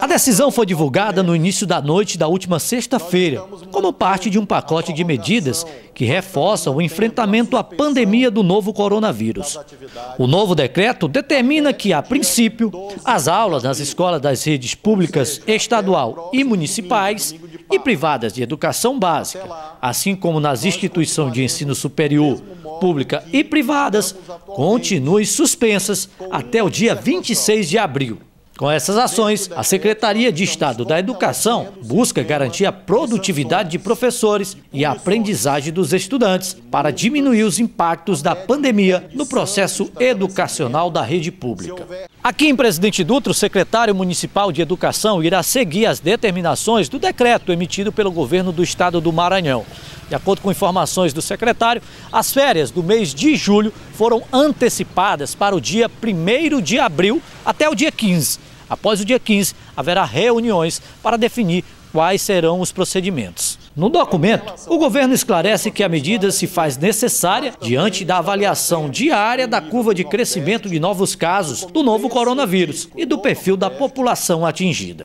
A decisão foi divulgada no início da noite da última sexta-feira, como parte de um pacote de medidas que reforçam o enfrentamento à pandemia do novo coronavírus. O novo decreto determina que, a princípio, as aulas nas escolas das redes públicas estadual e municipais e privadas de educação básica, assim como nas instituições de ensino superior, pública e privadas, continuem suspensas até o dia 26 de abril. Com essas ações, a Secretaria de Estado da Educação busca garantir a produtividade de professores e a aprendizagem dos estudantes para diminuir os impactos da pandemia no processo educacional da rede pública. Aqui em Presidente Dutra, o secretário municipal de Educação irá seguir as determinações do decreto emitido pelo governo do estado do Maranhão. De acordo com informações do secretário, as férias do mês de julho foram antecipadas para o dia 1 de abril até o dia 15. Após o dia 15, haverá reuniões para definir quais serão os procedimentos. No documento, o governo esclarece que a medida se faz necessária diante da avaliação diária da curva de crescimento de novos casos do novo coronavírus e do perfil da população atingida.